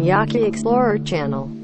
Yaki Explorer channel.